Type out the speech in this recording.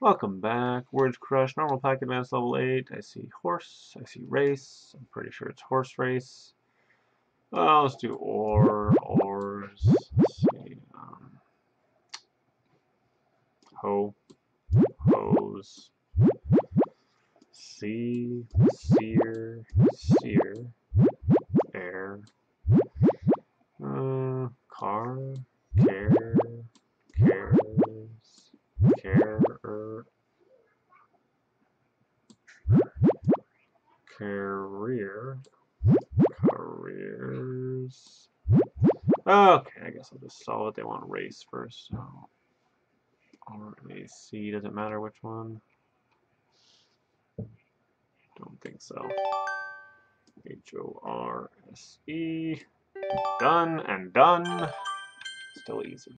Welcome back. Words Crush, normal pack advanced level 8. I see horse, I see race. I'm pretty sure it's horse race. Uh, let's do or, ors. Let's see. Um, ho, hose. See, seer, seer. Air. Uh, car, care, cares, care, career, careers. Okay, I guess I'll just solve it. They want race first, so R A C doesn't matter which one. Don't think so. H O R S E. Done and done. Still easy.